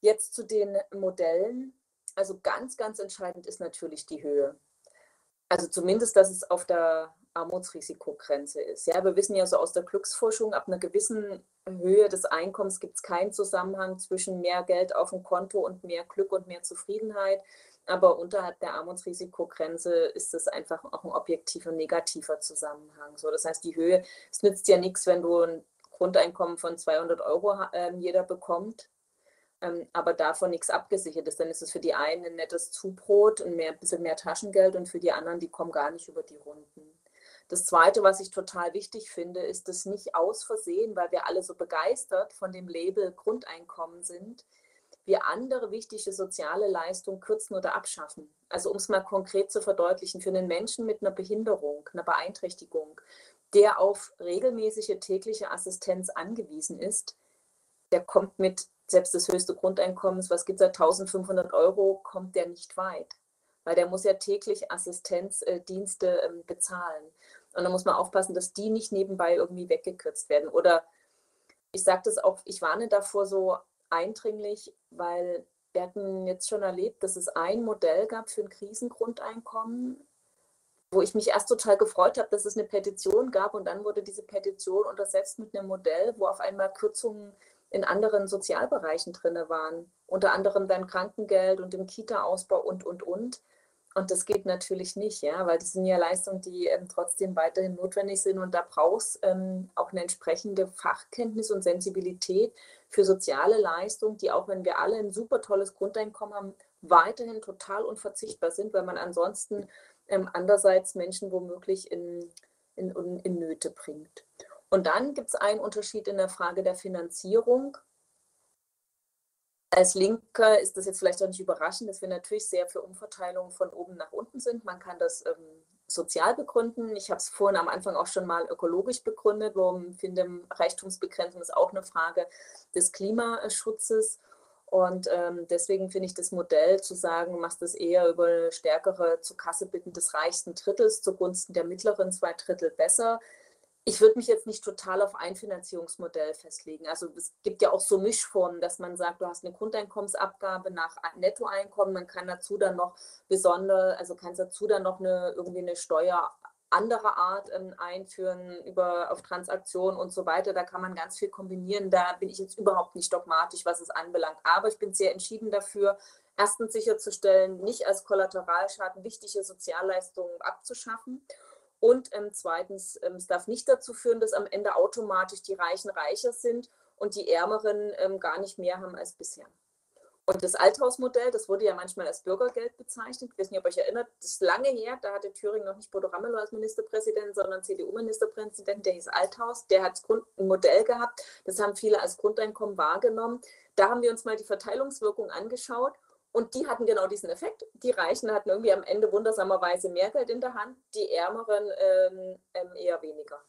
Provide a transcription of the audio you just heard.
Jetzt zu den Modellen. Also ganz, ganz entscheidend ist natürlich die Höhe. Also zumindest, dass es auf der Armutsrisikogrenze ist. Ja, wir wissen ja so aus der Glücksforschung, ab einer gewissen Höhe des Einkommens gibt es keinen Zusammenhang zwischen mehr Geld auf dem Konto und mehr Glück und mehr Zufriedenheit. Aber unterhalb der Armutsrisikogrenze ist es einfach auch ein objektiver negativer Zusammenhang. So, das heißt, die Höhe, es nützt ja nichts, wenn du ein Grundeinkommen von 200 Euro äh, jeder bekommt, ähm, aber davon nichts abgesichert ist. Dann ist es für die einen ein nettes Zubrot und ein bisschen mehr Taschengeld und für die anderen, die kommen gar nicht über die Runden. Das Zweite, was ich total wichtig finde, ist, dass nicht aus Versehen, weil wir alle so begeistert von dem Label Grundeinkommen sind, wir andere wichtige soziale Leistungen kürzen oder abschaffen. Also um es mal konkret zu verdeutlichen, für einen Menschen mit einer Behinderung, einer Beeinträchtigung, der auf regelmäßige tägliche Assistenz angewiesen ist, der kommt mit selbst des höchste Grundeinkommens, was gibt es da, 1500 Euro, kommt der nicht weit. Weil der muss ja täglich Assistenzdienste ähm, bezahlen. Und da muss man aufpassen, dass die nicht nebenbei irgendwie weggekürzt werden. Oder ich sage das auch, ich warne davor so eindringlich, weil wir hatten jetzt schon erlebt, dass es ein Modell gab für ein Krisengrundeinkommen, wo ich mich erst total gefreut habe, dass es eine Petition gab und dann wurde diese Petition untersetzt mit einem Modell, wo auf einmal Kürzungen in anderen Sozialbereichen drin waren, unter anderem beim Krankengeld und im Kita-Ausbau und, und, und. Und das geht natürlich nicht, ja, weil das sind ja Leistungen, die ähm, trotzdem weiterhin notwendig sind und da braucht es ähm, auch eine entsprechende Fachkenntnis und Sensibilität für soziale Leistungen, die auch wenn wir alle ein super tolles Grundeinkommen haben, weiterhin total unverzichtbar sind, weil man ansonsten ähm, andererseits Menschen womöglich in, in, in Nöte bringt. Und dann gibt es einen Unterschied in der Frage der Finanzierung als Linker ist das jetzt vielleicht auch nicht überraschend, dass wir natürlich sehr für Umverteilung von oben nach unten sind. Man kann das ähm, sozial begründen. Ich habe es vorhin am Anfang auch schon mal ökologisch begründet. Warum finde Reichtumsbegrenzung ist auch eine Frage des Klimaschutzes. Und ähm, deswegen finde ich das Modell zu sagen, du machst das eher über stärkere zu Kasse bitten des reichsten Drittels zugunsten der mittleren zwei Drittel besser ich würde mich jetzt nicht total auf ein Finanzierungsmodell festlegen. Also es gibt ja auch so Mischformen, dass man sagt, du hast eine Grundeinkommensabgabe nach Nettoeinkommen, man kann dazu dann noch besonders, also kannst dazu dann noch eine irgendwie eine Steuer anderer Art ähm, einführen über auf Transaktionen und so weiter. Da kann man ganz viel kombinieren. Da bin ich jetzt überhaupt nicht dogmatisch, was es anbelangt. Aber ich bin sehr entschieden dafür, erstens sicherzustellen, nicht als Kollateralschaden wichtige Sozialleistungen abzuschaffen und ähm, zweitens, ähm, es darf nicht dazu führen, dass am Ende automatisch die Reichen reicher sind und die Ärmeren ähm, gar nicht mehr haben als bisher. Und das Althausmodell, das wurde ja manchmal als Bürgergeld bezeichnet. Ich weiß nicht, ob ihr euch erinnert, das ist lange her, da hatte Thüringen noch nicht Bodo Ramelow als Ministerpräsident, sondern CDU-Ministerpräsident, der hieß Althaus, der hat ein Modell gehabt, das haben viele als Grundeinkommen wahrgenommen. Da haben wir uns mal die Verteilungswirkung angeschaut und die hatten genau diesen Effekt. Die Reichen hatten irgendwie am Ende wundersamerweise mehr Geld in der Hand, die Ärmeren ähm, ähm, eher weniger.